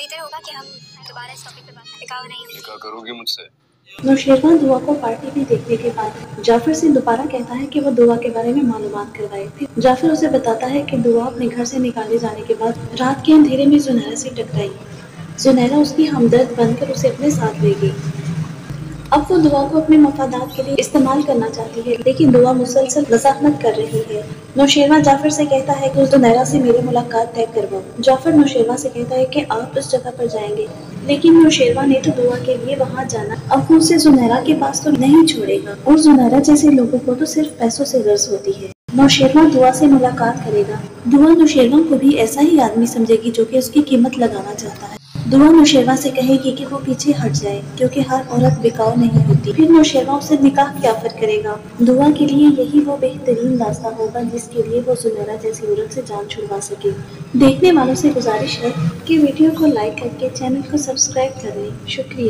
कि हम दोबारा इस टॉपिक पे बात टिकाओ नहीं क्या करोगी मुझसे। नौशेरवान दुआ को पार्टी में देखने के बाद जाफ़र से दोबारा कहता है कि वो दुआ के बारे में मालूम करवाए थे। जाफ़र उसे बताता है कि दुआ अपने घर से निकाले जाने के बाद रात के अंधेरे में जुनैरा से टकराई। जुनैरा उसकी हमदर्द बनकर उसे अपने साथ ले गई। अब वो दुआ को अपने मफादात के लिए इस्तेमाल करना चाहती है। लेकिन दुआ मुसलसल वजाहमत कर रही है। नौशेरवा जाफ़र से कहता है कि उस जुनैरा से मेरी मुलाकात तय करवाओ जाफ़र नौशेरवा से कहता है कि आप उस जगह पर जाएँगे। लेकिन नौशेरवा ने तो दुआ के लिए वहाँ जाना। अब वो उसे जुनैरा के पास तो नहीं छोड़ेगा। और जुनैरा जैसे लोगों को तो सिर्फ़ पैसों से गर्ज होती है। नौशेरवा दुआ से मुलाकात करेगा। दुआ नौशेरवा को भी ऐसा ही आदमी समझेगी जो कि उसकी कीमत लगाना चाहता है। दुआ नौशेरवा से कहेगी कि वो पीछे हट जाए, क्योंकि हर औरत बिकाऊ नहीं होती। फिर नौशेरवा उसे निकाह की ऑफ़र करेगा। दुआ के लिए यही वो बेहतरीन रास्ता होगा, जिसके लिए वो जुमेरा जैसी औरत से जान छुड़वा सके। देखने वालों से गुजारिश है कि वीडियो को लाइक करके चैनल को सब्सक्राइब करें शुक्रिया।